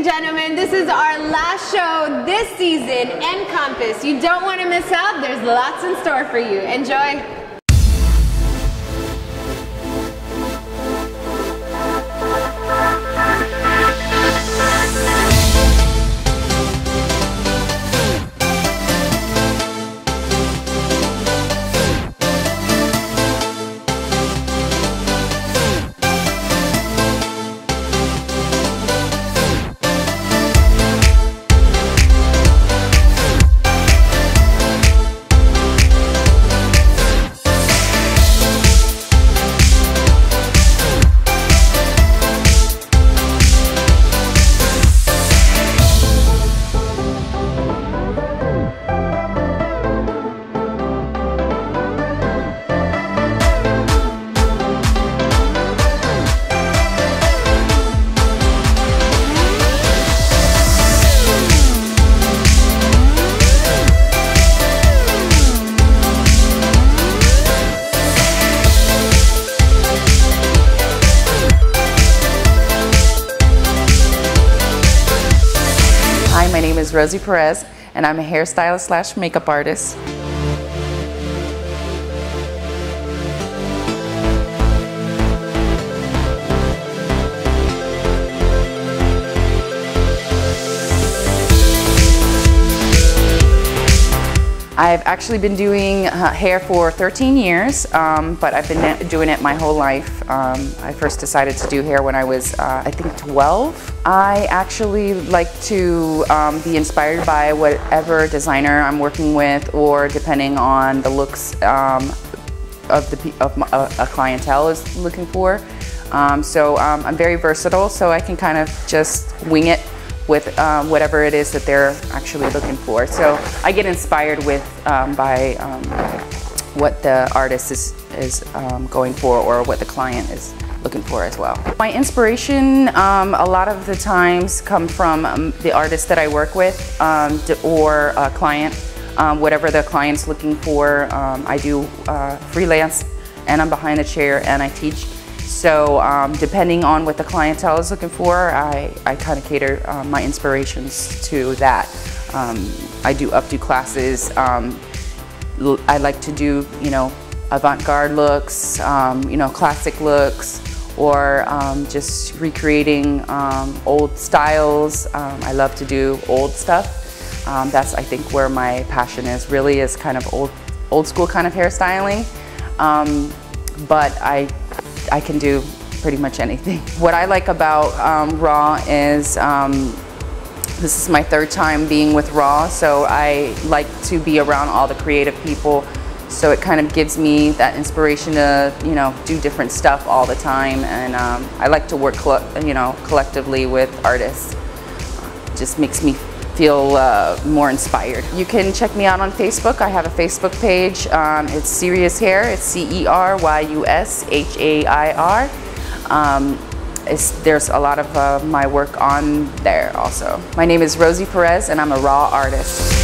and gentlemen. This is our last show this season, Encompass. You don't want to miss out. There's lots in store for you. Enjoy. My name is Rosie Perez, and I'm a hairstylist slash makeup artist. I've actually been doing uh, hair for 13 years, um, but I've been doing it my whole life. Um, I first decided to do hair when I was, uh, I think, 12. I actually like to um, be inspired by whatever designer I'm working with, or depending on the looks um, of the of my, a clientele is looking for. Um, so um, I'm very versatile, so I can kind of just wing it with um, whatever it is that they're actually looking for. So I get inspired with um, by um, what the artist is, is um, going for or what the client is looking for as well. My inspiration um, a lot of the times come from um, the artist that I work with or a client, whatever the client's looking for. I do uh, freelance and I'm behind the chair and I teach. So um, depending on what the clientele is looking for, I, I kind of cater um, my inspirations to that. Um, I do updo classes. Um, I like to do, you know, avant-garde looks, um, you know, classic looks, or um, just recreating old styles. I love to do old stuff. Um, that's, I think, where my passion is. Really, is kind of old, old school kind of hairstyling. Um, but I, I can do pretty much anything. What I like about um, Raw is um, this is my third time being with Raw, so I like to be around all the creative people. So it kind of gives me that inspiration to, you know, do different stuff all the time, and um, I like to work, you know, collectively with artists. Just makes me feel uh, more inspired. You can check me out on Facebook. I have a Facebook page. Um, it's Ceryus Hair. It's C E R Y U S H A I R. Um, there's a lot of uh, my work on there also. My name is Rosie Perez, and I'm a raw artist.